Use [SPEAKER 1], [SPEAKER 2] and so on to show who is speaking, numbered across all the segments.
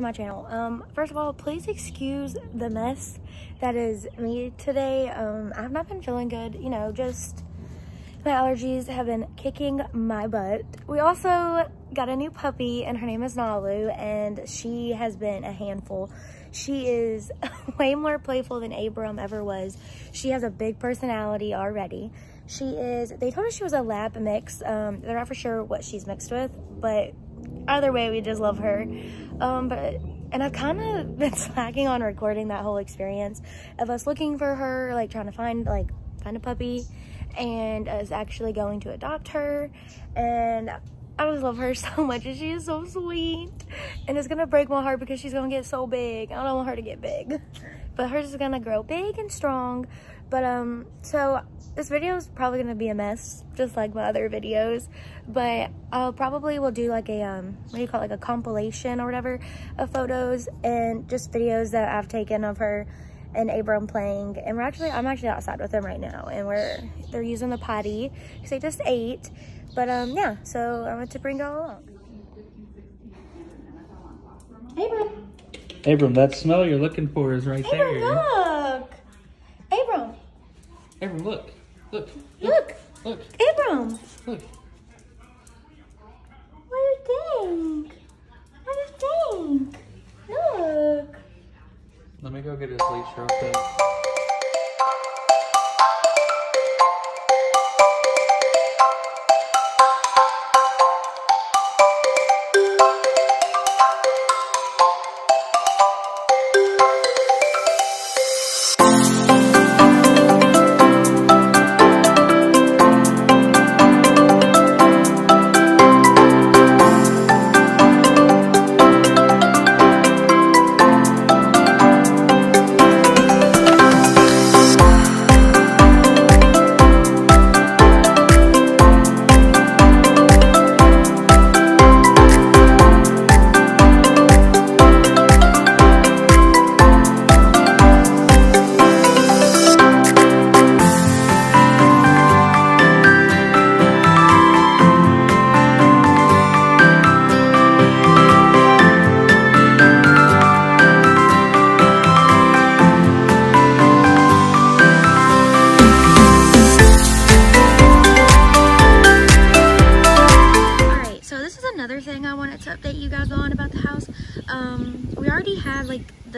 [SPEAKER 1] my channel. Um, first of all, please excuse the mess that is me today. Um, I've not been feeling good, you know, just my allergies have been kicking my butt. We also got a new puppy and her name is Nalu and she has been a handful. She is way more playful than Abram ever was. She has a big personality already. She is, they told us she was a lab mix. Um, they're not for sure what she's mixed with, but either way, we just love her. Um, but and I've kind of been slacking on recording that whole experience of us looking for her, like trying to find like find a puppy, and us actually going to adopt her. And I just love her so much, and she is so sweet. And it's gonna break my heart because she's gonna get so big. I don't want her to get big, but hers is gonna grow big and strong. But um, so this video is probably gonna be a mess, just like my other videos. But I'll probably will do like a um, what do you call it, like a compilation or whatever of photos and just videos that I've taken of her and Abram playing. And we're actually, I'm actually outside with them right now, and we're they're using the potty because they just ate. But um, yeah, so I want to bring y'all along. Abram,
[SPEAKER 2] Abram, that smell you're looking for is right
[SPEAKER 1] Abram,
[SPEAKER 2] there.
[SPEAKER 1] look. Abram,
[SPEAKER 2] Abram, look. Look.
[SPEAKER 1] look.
[SPEAKER 2] Look.
[SPEAKER 1] Abram.
[SPEAKER 2] Look.
[SPEAKER 1] What do you think? What do you think? Look.
[SPEAKER 2] Let me go get his leash real quick.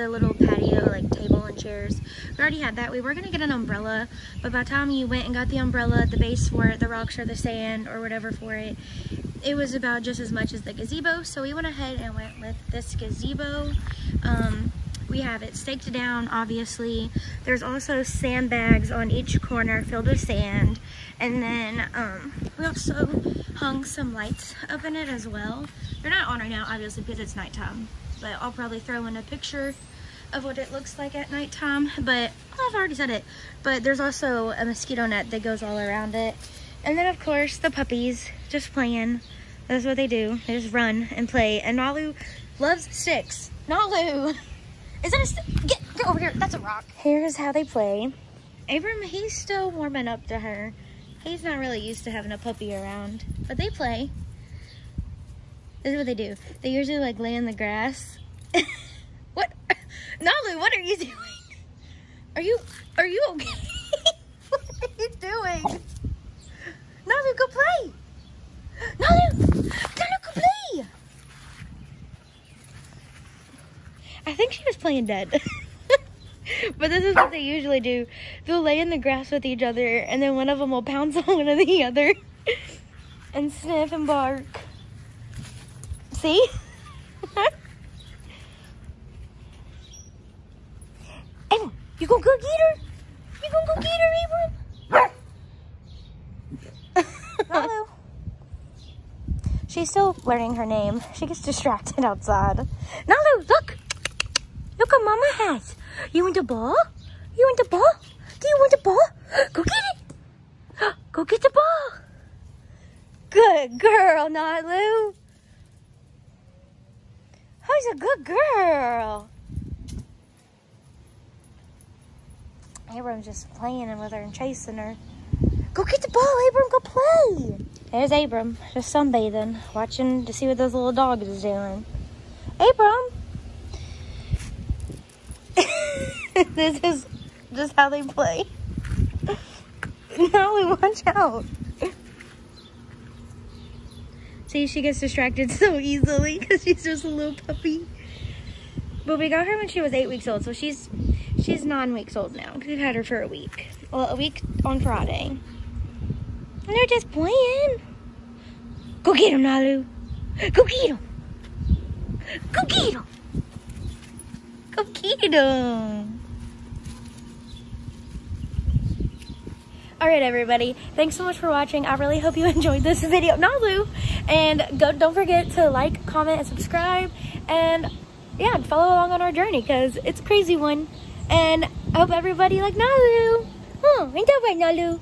[SPEAKER 1] The little patio, like table and chairs. We already had that. We were gonna get an umbrella, but by the time you went and got the umbrella, the base for it, the rocks or the sand or whatever for it, it was about just as much as the gazebo. So we went ahead and went with this gazebo. Um, we have it staked down, obviously. There's also sandbags on each corner filled with sand. And then um, we also hung some lights up in it as well. They're not on right now, obviously, because it's nighttime. But I'll probably throw in a picture of what it looks like at nighttime. But I've already said it. But there's also a mosquito net that goes all around it. And then, of course, the puppies just playing. That's what they do. They just run and play. And Nalu loves sticks. Nalu! Is that a stick? Get, get over here. That's a rock. Here's how they play. Abram, he's still warming up to her. He's not really used to having a puppy around. But they play. This is what they do. They usually like lay in the grass. what? Nalu, what are you doing? Are you, are you okay? what are you doing? Nalu, go play. Nalu, Nalu, go play. I think she was playing dead. but this is what they usually do. They'll lay in the grass with each other, and then one of them will pounce on one of the other and sniff and bark. See? Abram, you gonna go get her? You gonna go get her, Abram? Hello. She's still learning her name. She gets distracted outside. Nalu, look! Look what Mama has. You want the ball? You want the ball? Do you want the ball? Go get it! Go get the ball! Good girl, Nalu. Who's a good girl? Abram's just playing with her and chasing her. Go get the ball, Abram. Go play. There's Abram, just sunbathing, watching to see what those little dogs is doing. Abram. this is just how they play. Now we watch out. See, she gets distracted so easily because she's just a little puppy. But we got her when she was eight weeks old, so she's she's nine weeks old now. We've had her for a week. Well, a week on Friday. And they're just playing. Go get him, Nalu. Go get him. Go get him. Go get him. All right, everybody. Thanks so much for watching. I really hope you enjoyed this video. Nalu. And go, don't forget to like, comment, and subscribe. And yeah, follow along on our journey because it's a crazy one. And I hope everybody like Nalu. Oh, ain't that right, Nalu?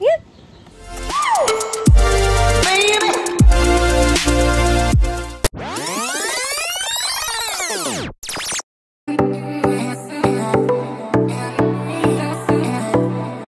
[SPEAKER 1] Yep.